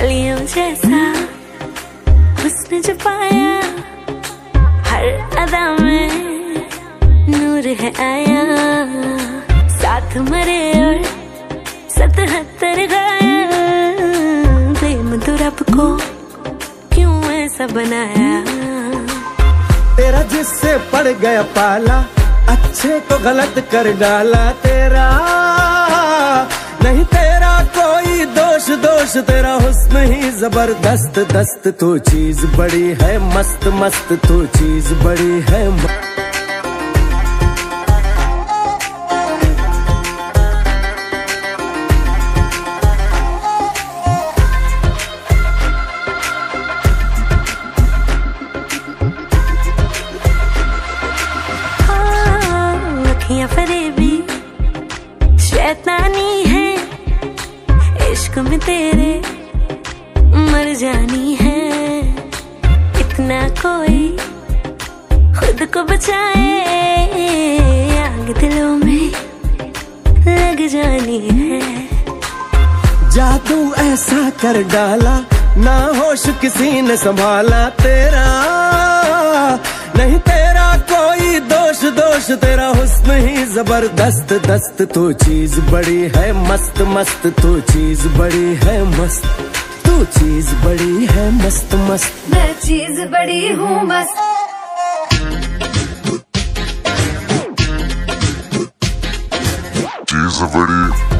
जैसा उसने जो पाया हर अदा में नूर है आया। साथ मरे और सतहत्तर गाया। तो रब को क्यों ऐसा बनाया? तेरा जिससे पड़ गया पाला, अच्छे को गलत कर डाला तेरा। नहीं तेरा कोई दोष दोष तेरा ज़बरदस्त दस्त तो चीज़ बड़ी है मस्त मस्त तो चीज़ बड़ी है फरेबी, शैतानी है, इश्क में तेरे। मर जानी है। इतना कोई खुद को बचाए। आग दिलों में लग जानी है। जादू ऐसा कर डाला, ना होश किसी ने संभाला तेरा। नहीं तेरा कोई दोष दोष, तेरा हुस्न ही ज़बरदस्त दस्त। तो चीज़ बड़ी है, मस्त मस्त। तो चीज़ बड़ी है, मस्त। तू चीज़ बड़ी है मस्त मस्त। मैं चीज़ बड़ी हूँ मस्त। चीज़ बड़ी